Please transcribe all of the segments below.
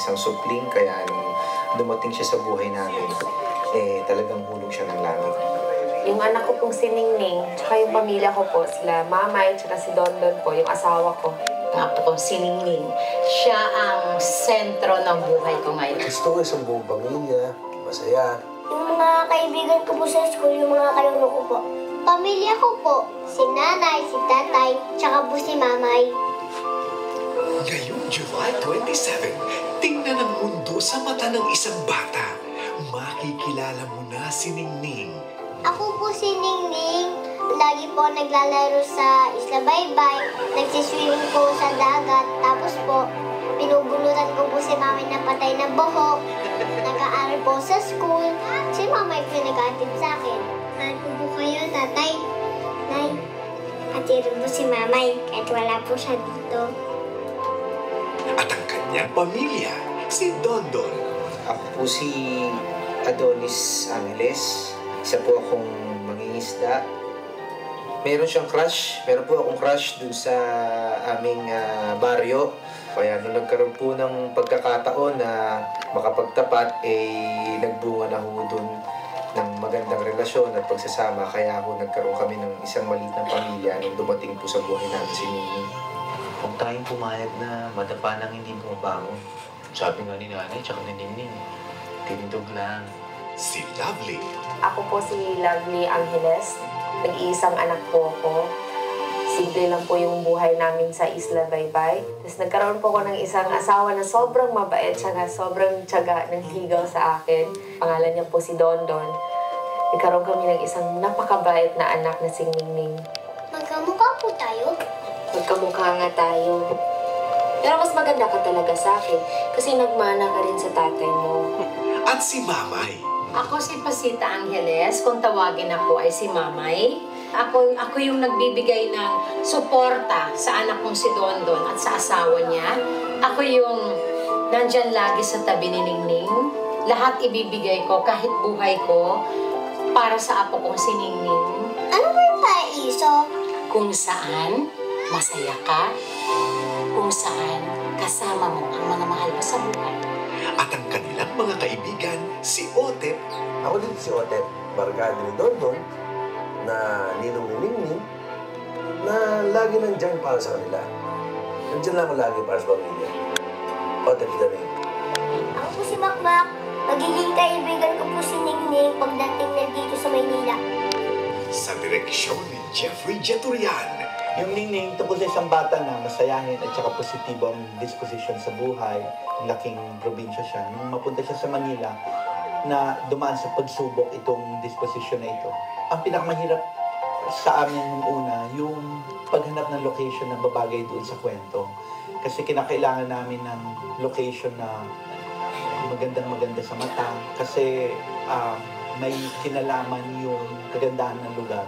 isang supling kaya nung dumating siya sa buhay namin, eh talagang hulog siya ng langit. Yung anak ko pong si Ningning, tsaka yung pamilya ko po, sila Mamay, tsaka si Dondon po, yung asawa ko. Apo ko, si Ningning. Siya ang sentro ng buhay ko ngayon. Gusto ko isang buong pamilya, masaya. Yung mga kaibigan ko po sa school, yung mga kalolo ko po. Pamilya ko po, si nanay, si tatay, tsaka po si mamay. Ngayong July 27, tingnan ang mundo sa mata ng isang bata. Makikilala mo na si Ningning. Ako po si Ningning. Lagi po naglalaro sa Isla Baybay. Nagsiswimming po sa dagat. Tapos po, pinubunutan ko po si mami ng patay na buhok. Nag-aaral po sa school. Si mama po yung nag-atid sa akin. Mahal ko po kayo, tatay. Nay, atiro po si mamay kahit wala po siya dito. At ang kanyang pamilya, si Dondon. Ako po si Adonis Angeles. Isa po akong mangingisda. Meron siyang crush. Meron po akong crush dun sa aming ah, baryo. Kaya nung nagkaroon po ng pagkakataon na makapagtapat, eh nagbunga na ho dun ng magandang relasyon at pagsasama. Kaya ho nagkaroon kami ng isang maliit na pamilya nung dumating po sa buhay namin si Nini. Kung tayong pumayag na madapa nang hindi bumabangon. Sabi nga ni nanay, tsaka ni Ningning, tinitog lang. Si Lovely. Ako po si Lovely Angeles. Nag-iisang anak po ako. Simple lang po yung buhay namin sa Isla Baybay. Tapos nagkaroon po ako ng isang asawa na sobrang mabait, tsaka sobrang tiyaga ng ligaw sa akin. Pangalan niya po si Dondon. Nagkaroon kami ng isang napakabait na anak na si Ningning. Magkamukha po tayo. Magkamukha nga tayo. Pero mas maganda ka talaga sa akin kasi nagmana ka rin sa tatay mo. At si Mamay. Ako si Pasita Angeles, kung tawagin ako ay si Mamay. Ako, ako yung nagbibigay ng suporta sa anak kong si Dondon at sa asawa niya. Ako yung nandyan lagi sa tabi ni Ningning. Lahat ibibigay ko, kahit buhay ko, para sa apo kong si Ningning. Ano ba yung paiso? Kung saan masaya ka, kung saan kasama mo ang mga mahal mo sa buhay. At ang kanilang mga kaibigan, si Otep Ako din si Otep, barkada ni Dondon, na ninong ni Ningning, na lagi nandyan para sa kanila. Nandyan lang ako lagi para sa pamilya. Otep the. Ako po si Makmak. Magiging kaibigan ko po si Ningning pagdating na dito sa Maynila. sa direksyon ni Jeffrey Jeturian. Yung ningning tungkol sa isang bata na masayahin at saka positibo ang disposition sa buhay, laking probinsya siya. Nung mapunta siya sa Manila, na dumaan sa pagsubok itong disposition na ito. Ang pinakamahirap sa amin nung una, yung paghanap ng location na babagay doon sa kwento. Kasi kinakailangan namin ng location na magandang maganda sa mata. Kasi ah, may kinalaman yung kagandahan ng lugar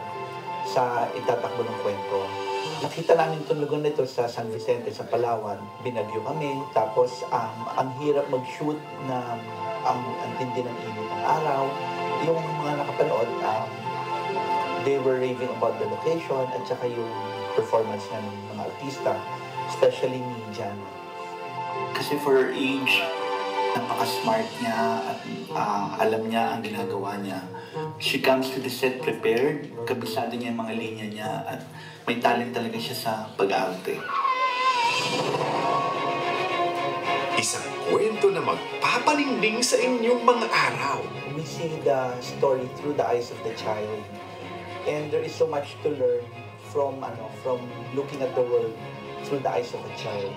sa itatakbo ng kwento. Nakita namin itong lugar na ito sa San Vicente, sa Palawan. Binagyo kami, tapos um, ang hirap mag-shoot na ang, ang tindi ng init ng araw. Yung mga nakapanood, um, they were raving about the location at saka yung performance ng mga artista, especially ni Jana. Kasi for her age, napaka-smart niya at ah, alam niya ang ginagawa niya. She comes to the set prepared, kabisado niya yung mga linya niya at may talent talaga siya sa pag-aarte. Isang kwento na magpapaningning sa inyong mga araw. We see the story through the eyes of the child and there is so much to learn from ano from looking at the world through the eyes of a child.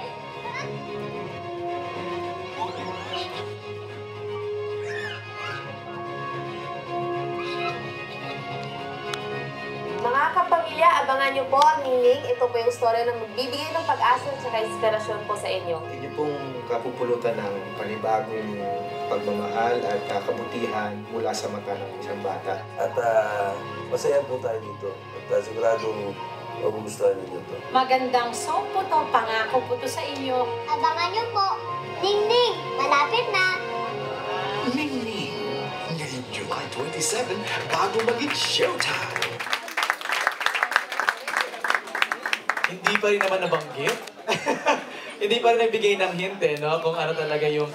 Abangan niyo po ang Ningning. Ito po yung story na magbibigay ng pag-asa at saka inspirasyon po sa inyo. Inyo pong kapupulutan ng panibagong pagmamahal at ah, kabutihan mula sa mata ng isang bata. At ah, masaya po tayo dito. At uh, siguradong magugustuhan ninyo to. Magandang song po to, pangako po to sa inyo. Abangan niyo po. Ningning, malapit na. Ningning. Ngayong July 27, bago maging showtime. Hindi pa rin naman nabanggit. hindi pa rin nagbigay ng hint eh, no? Kung ano talaga yung